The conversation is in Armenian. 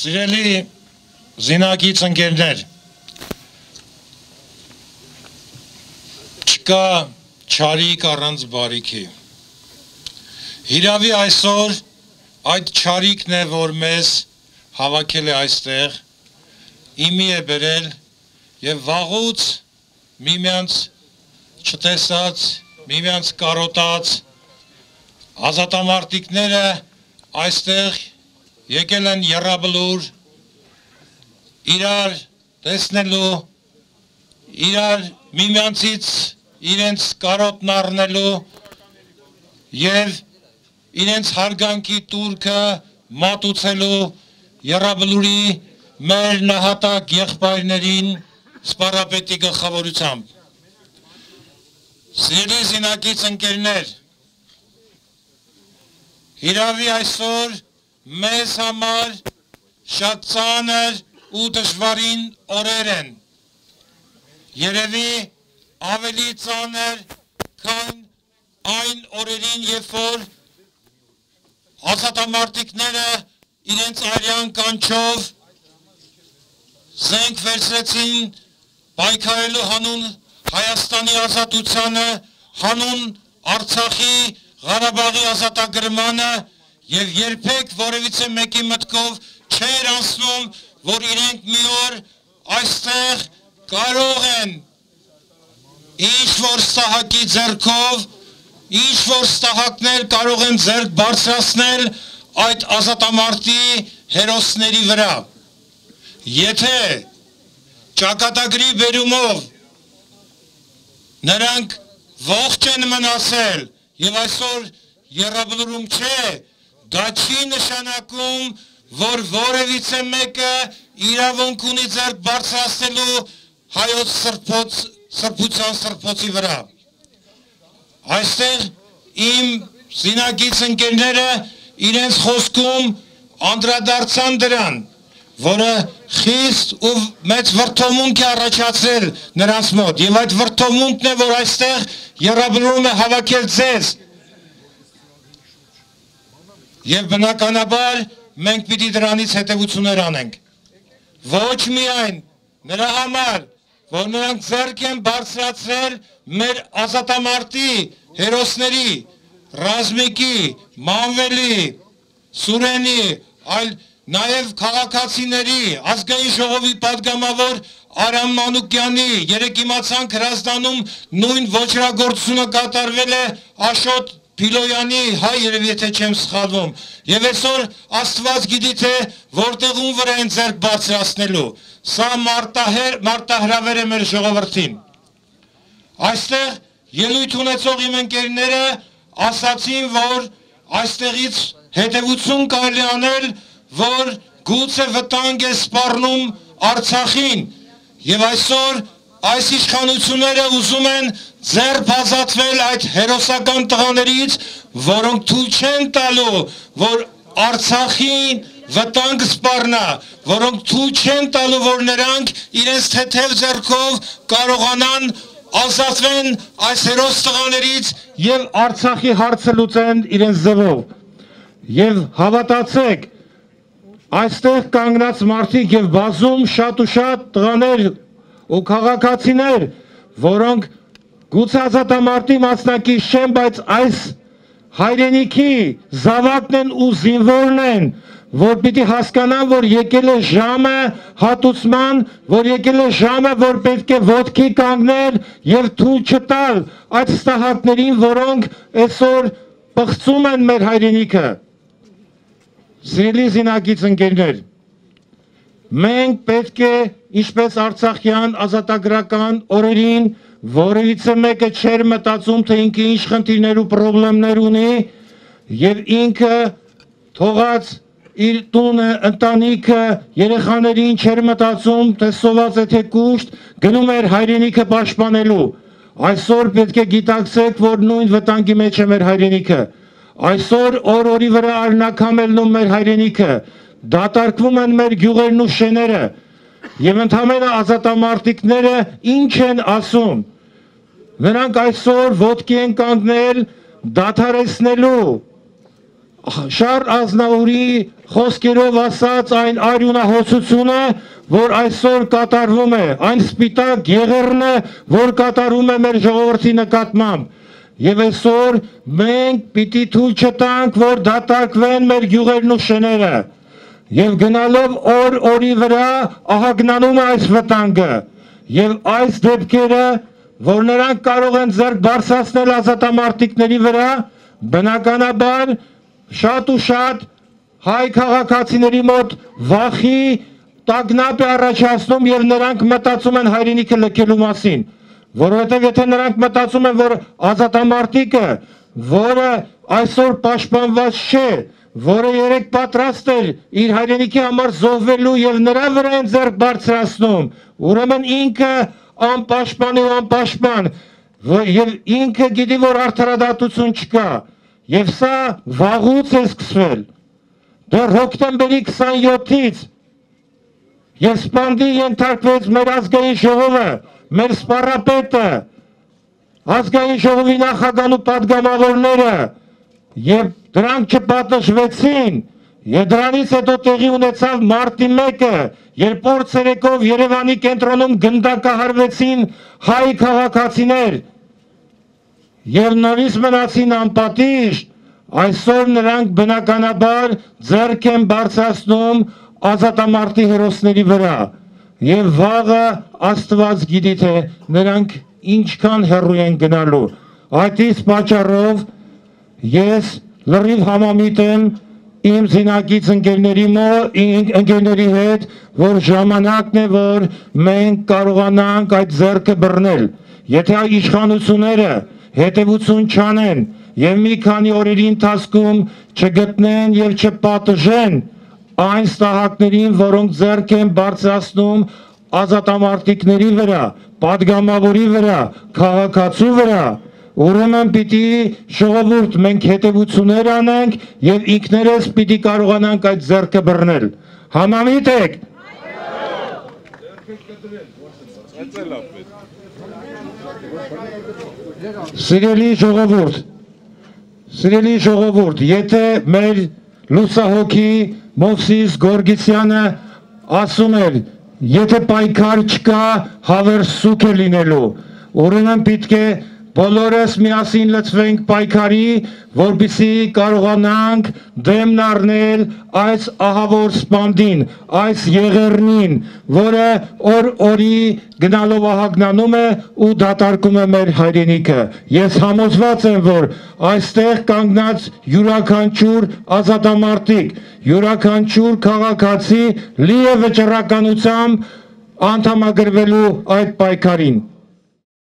Սիրելի զինակից ընկերներ, չկա չարիք առանց բարիքի։ Հիրավի այսօր այդ չարիքն է, որ մեզ հավաքել է այստեղ, իմի է բերել եւ վաղուց միմյանց չտեսած, միմյանց կարոտած ազատամարտիկները այստեղ եկել են երաբլուր իրար տեսնելու, իրար միմյանցից իրենց կարոտն առնելու և իրենց հարգանքի տուրկը մատուցելու երաբլուրի մեր նահատակ եղպայրներին սպարապետի գխավորությամբ։ Սիրելի զինակից ընկերներ Հիրավի այսօր մեզ համար շատ ծանր ու դժվարին օրեր են։ Երևի ավելի ծանր, քան այն օրերին, երբ որ ազատամարտիկները իրենց արյան կանչով զենք վերցրեցին պայքարելու հանուն Հայաստանի ազատությանը, հանուն Արցախի Ղարաբաղի ազատագրմանը եւ երբեք որևիցե մեկի մտքով չէր անցնում, որ իրենք մի օր այստեղ կարող են ինչ որ ստահակի ձեռքով, ինչ որ ստահակներ կարող են ձեռք բարձրացնել այդ ազատամարտի հերոսների վրա։ Եթե ճակատագրի բերումով նրանք ողջ են մնացել եւ այսօր երաբլուրում չէ, Դա չի նշանակում, որ որևիցե մեկը իրավունք ունի ձեռք բարձրացնելու հայոց սրբոց սրբության սրբոցի վրա։ Այստեղ իմ զինագից ընկերները իրենց խոսքում անդրադարձան դրան, որը խիստ ու մեծ վրթոմունք է առաջացել նրանց մոտ եւ այդ վրթոմունքն է որ այստեղ երաբրում է հավաքել ձեզ Եվ բնականաբար մենք պիտի դրանից հետևություններ անենք։ Ոչ միայն նրա համար, որ նրանք ձեռք են բարձրացրել մեր ազատամարտի հերոսների, Ռազմիկի, Մանվելի, Սուրենի, այլ նաև քաղաքացիների ազգային ժողովի падգամավոր Արամ Մանուկյանի երեք իմացանք Հրազդանում նույն ոչրագործությունը կատարվել է Աշոտ Փիլոյանի հայ երև եթե չեմ սխալվում եւ այսօր Աստված գիտի թե որտեղ ում վրա են ձեր բացրացնելու սա մարտահեր մարտահրավեր է մեր ժողովրդին այստեղ ելույթ ունեցող իմ ընկերները ասացին որ այստեղից հետևություն կարելի անել որ գուցե վտանգ է սպառնում Արցախին եւ այսօր այս իշխանությունները ուզում են ձերբ ազատվել այդ հերոսական տղաներից, որոնք թույլ չեն տալու, որ Արցախին վտանգ սպառնա, որոնք թույլ չեն տալու, որ նրանք իրենց թեթև ձեռքով կարողանան ազատվեն այս հերոս տղաներից եւ Արցախի հարցը լուծեն իրենց ձևով։ Եվ հավատացեք, այստեղ կանգնած մարդիկ եւ բազում շատ ու շատ տղաներ ու քաղաքացիներ, որոնք գուցե ազատամարտի մասնակից չեն, բայց այս հայրենիքի զավակն են ու զինվորն են, որ պիտի հասկանան, որ եկել է ժամը հատուցման, որ եկել է ժամը, որ պետք է ոտքի կանգնել եւ թույլ չտալ այդ ստահակներին, որոնք այսօր պղծում են մեր հայրենիքը։ Սիրելի զինակից ընկերներ, մենք պետք է ինչպես Արցախյան ազատագրական օրերին որևիցե մեկը չէր մտածում, թե ինքը ինչ խնդիրներ ու խնդիրներ ունի եւ ինքը թողած իր տունը, ընտանիքը, երեխաներին չէր մտածում, թե սոված է թե կուշտ, գնում էր հայրենիքը պաշտպանելու։ Այսօր պետք է գիտակցեք, որ նույն վտանգի մեջ է մեր հայրենիքը։ Այսօր օր-օրի վրա արնակամ է լնում մեր հայրենիքը, դատարկվում են մեր գյուղերն ու շեները, Եվ ընդհանրապես ազատամարտիկները ինչ են ասում։ Նրանք այսօր ոտքի են կանգնել դադարեցնելու Շար Ազնավուրի խոսքերով ասած այն արյունահոսությունը, որ այսօր կատարվում է, այն սպիտակ եղերնը, որ կատարում է մեր ժողովրդի նկատմամբ։ Եվ այսօր մենք պիտի թույլ չտանք, որ դատարկվեն մեր գյուղերն ու շները։ Եվ գնալով օր օրի վրա ահագնանում է այս վտանգը։ Եվ այս դեպքերը, որ նրանք կարող են ձեռք բարձրացնել ազատամարտիկների վրա, բնականաբար շատ ու շատ հայ քաղաքացիների մոտ վախի տագնապ է առաջացնում եւ նրանք մտածում են հայրենիքը լքելու մասին որովհետեւ եթե նրանք մտածում են որ ազատամարտիկը որը այսօր պաշտպանված չէ որը երեք պատրաստ էր իր հայրենիքի համար զոհվելու եւ նրա վրա են ձեռք բարձրացնում ուրեմն ինքը անպաշտպան ու անպաշտպան եւ ինքը գիտի որ արդարադատություն չկա Եվ սա վաղուց է սկսվել։ Դեռ հոկտեմբերի 27-ից Եվ սպանդի ենթարկվեց մեր ազգային շողովը, մեր սպարապետը, ազգային շողովի նախագանու պատգամավորները, և դրանք չպատշվեցին, Եվ դրանից հետո տեղի ունեցավ մարտի 1-ը, երբ օր ցերեկով Երևանի կենտրոնում գնդակահարվեցին հայ քաղաքացիներ։ Եվ նորից մնացին անպատիժ, այսօր նրանք բնականաբար ձեռք են բարձրացնում ազատամարտի հերոսների վրա եւ վաղը Աստված գիտի թե նրանք ինչքան հեռու են գնալու այդ իսկ պատճառով ես լրիվ համամիտ եմ իմ զինակից ընկերների մոտ ընկերների հետ որ ժամանակն է որ մենք կարողանանք այդ ձեռքը բռնել եթե իշխանությունները հետևություն չանեն եւ մի քանի օրերի ընթացքում չգտնեն եւ չպատժեն այն ստահակներին, որոնք ձեռք են բարձրացնում ազատամարտիկների վրա, падգամավորի վրա, քաղաքացու վրա, ուրեմն պիտի ժողովուրդ մենք հետևություններ անենք եւ ինքներս պիտի կարողանանք այդ ձեռքը բռնել։ Համամիտ եք։ Սիրելի ժողովուրդ, սիրելի ժողովուրդ, եթե մեր լուսահոգի Մովսիս Գորգիսյանը ասում էր, եթե պայքար չկա, հավեր սուք է լինելու, ուրեմն պիտք է բոլորս միասին լծվենք պայքարի, որբիսի կարողանանք դեմն առնել այս ահավոր սպանդին, այս եղերնին, որը օր օրի գնալով ահագնանում է ու դատարկում է մեր հայրենիքը։ Ես համոզված եմ, որ այստեղ կանգնած յուրաքանչյուր ազատամարտիկ, յուրաքանչյուր քաղաքացի լի է վճռականությամբ անդամագրվելու այդ պայքարին։